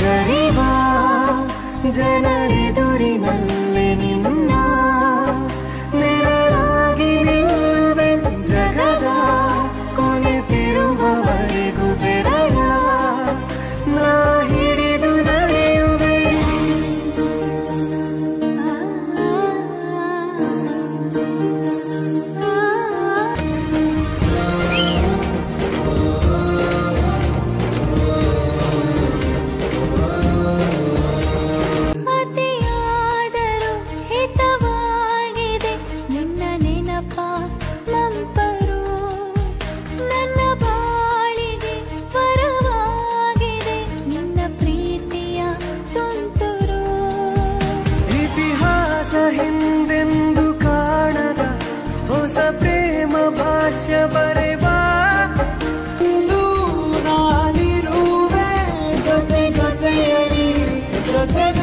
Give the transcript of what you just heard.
जरिवा जनरि निरूपे जते कते जगे